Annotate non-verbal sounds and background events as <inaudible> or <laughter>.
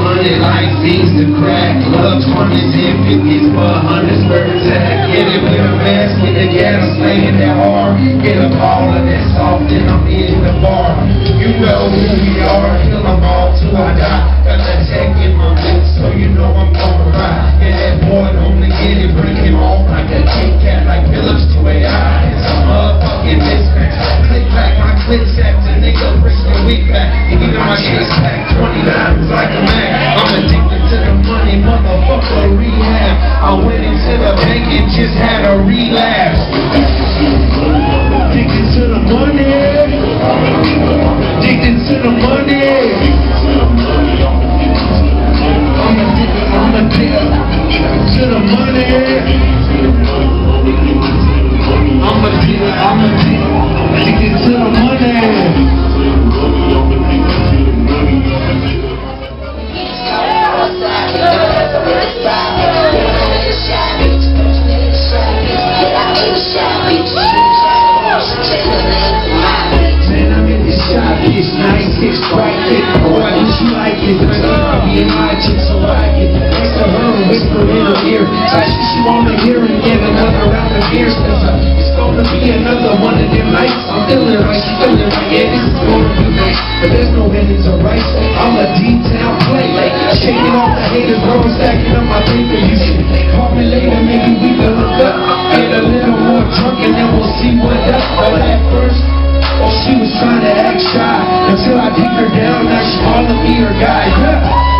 Money like beans to crack. Love 20s and 50s for hundreds per attack. Get it with a mask, with the gas, slaying that hard. Whisper in her ear. Tell she wanna hear and get another round of beers. It's gonna be another one of them nights. I'm feeling right, she feeling right, yeah, this is gonna be nice. But there's no ends or rights. I'm a D-town play, like shaking off the haters, bro, stacking up my paper. You should call me later, maybe we can hook up. Get a little more drunk and then we'll see what up. But at first, Oh, she was trying to act shy until I picked her down. Now she calling me her guy. Yeah, <laughs>